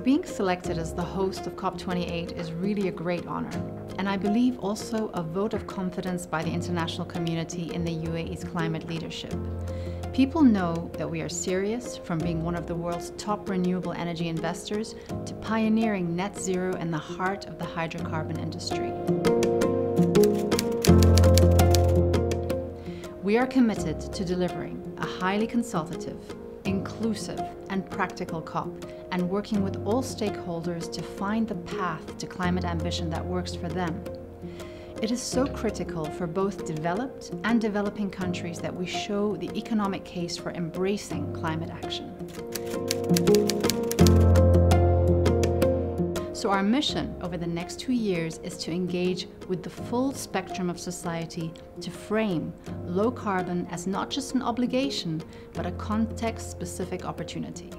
being selected as the host of COP28 is really a great honor, and I believe also a vote of confidence by the international community in the UAE's climate leadership. People know that we are serious, from being one of the world's top renewable energy investors to pioneering net zero in the heart of the hydrocarbon industry. We are committed to delivering a highly consultative, inclusive and practical COP and working with all stakeholders to find the path to climate ambition that works for them. It is so critical for both developed and developing countries that we show the economic case for embracing climate action. So our mission over the next two years is to engage with the full spectrum of society to frame low carbon as not just an obligation, but a context-specific opportunity.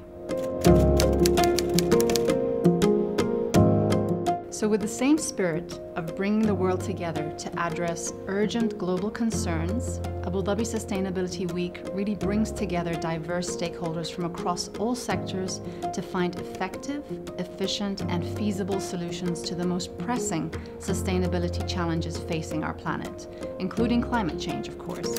So with the same spirit of bringing the world together to address urgent global concerns, Abu Dhabi Sustainability Week really brings together diverse stakeholders from across all sectors to find effective, efficient and feasible solutions to the most pressing sustainability challenges facing our planet, including climate change, of course.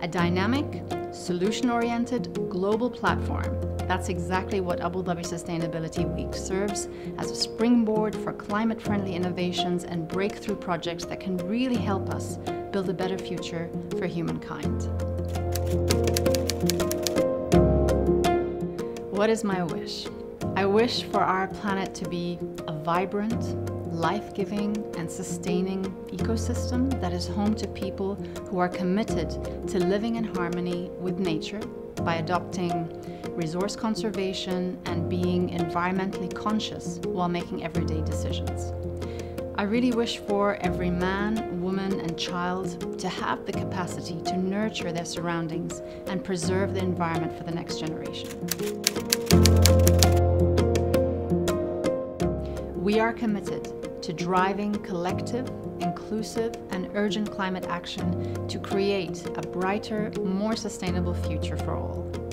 A dynamic, solution-oriented global platform that's exactly what Abu Dhabi Sustainability Week serves as a springboard for climate-friendly innovations and breakthrough projects that can really help us build a better future for humankind. What is my wish? I wish for our planet to be a vibrant, life-giving and sustaining ecosystem that is home to people who are committed to living in harmony with nature by adopting resource conservation and being environmentally conscious while making everyday decisions. I really wish for every man, woman and child to have the capacity to nurture their surroundings and preserve the environment for the next generation. We are committed to driving collective, inclusive, and urgent climate action to create a brighter, more sustainable future for all.